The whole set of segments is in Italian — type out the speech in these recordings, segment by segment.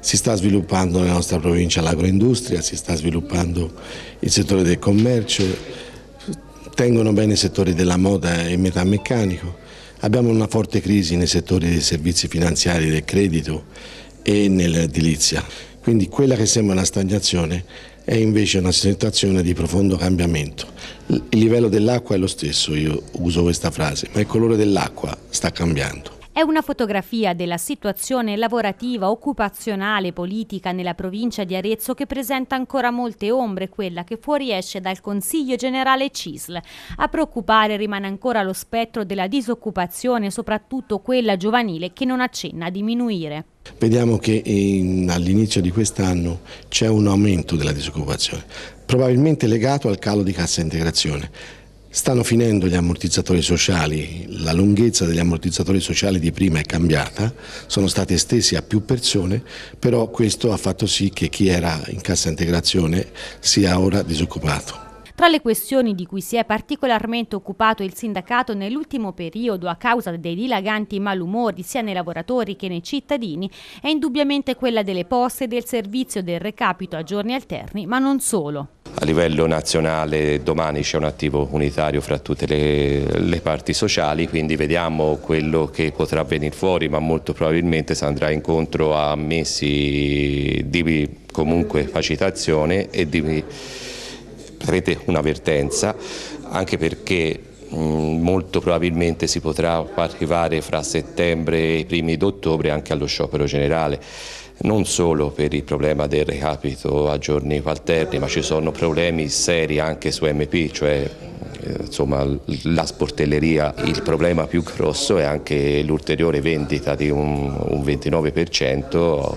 Si sta sviluppando nella nostra provincia l'agroindustria, si sta sviluppando il settore del commercio, tengono bene i settori della moda e metalmeccanico. Abbiamo una forte crisi nei settori dei servizi finanziari, del credito e nell'edilizia. Quindi quella che sembra una stagnazione è invece una situazione di profondo cambiamento. Il livello dell'acqua è lo stesso, io uso questa frase, ma il colore dell'acqua sta cambiando. È una fotografia della situazione lavorativa, occupazionale, politica nella provincia di Arezzo che presenta ancora molte ombre, quella che fuoriesce dal Consiglio generale CISL. A preoccupare rimane ancora lo spettro della disoccupazione, soprattutto quella giovanile, che non accenna a diminuire. Vediamo che all'inizio di quest'anno c'è un aumento della disoccupazione, probabilmente legato al calo di cassa integrazione. Stanno finendo gli ammortizzatori sociali, la lunghezza degli ammortizzatori sociali di prima è cambiata, sono stati estesi a più persone, però questo ha fatto sì che chi era in cassa integrazione sia ora disoccupato. Tra le questioni di cui si è particolarmente occupato il sindacato nell'ultimo periodo a causa dei dilaganti malumori sia nei lavoratori che nei cittadini è indubbiamente quella delle poste e del servizio del recapito a giorni alterni, ma non solo. A livello nazionale domani c'è un attivo unitario fra tutte le, le, parti sociali, quindi vediamo quello che potrà venire fuori, ma molto probabilmente si andrà incontro a mesi di comunque facilitazione e di avrete un'avvertenza anche perché molto probabilmente si potrà arrivare fra settembre e i primi d'ottobre anche allo sciopero generale non solo per il problema del recapito a giorni alterni, ma ci sono problemi seri anche su MP, cioè eh, insomma, la sportelleria, il problema più grosso è anche l'ulteriore vendita di un, un 29%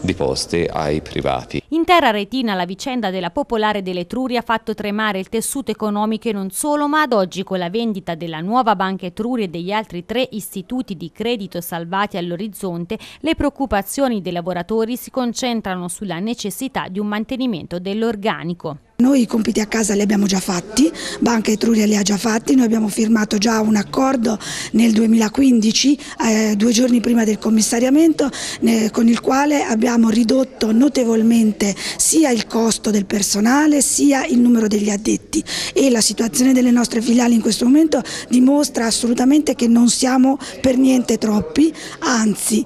di poste ai privati. In terra retina la vicenda della Popolare dell'Etruria ha fatto tremare il tessuto economico e non solo, ma ad oggi con la vendita della nuova Banca Etruria e degli altri tre istituti di credito salvati all'orizzonte, le preoccupazioni dei lavoratori si concentrano sulla necessità di un mantenimento dell'organico. Noi i compiti a casa li abbiamo già fatti, Banca Etruria li ha già fatti, noi abbiamo firmato già un accordo nel 2015, eh, due giorni prima del commissariamento, eh, con il quale abbiamo ridotto notevolmente sia il costo del personale sia il numero degli addetti. E la situazione delle nostre filiali in questo momento dimostra assolutamente che non siamo per niente troppi, anzi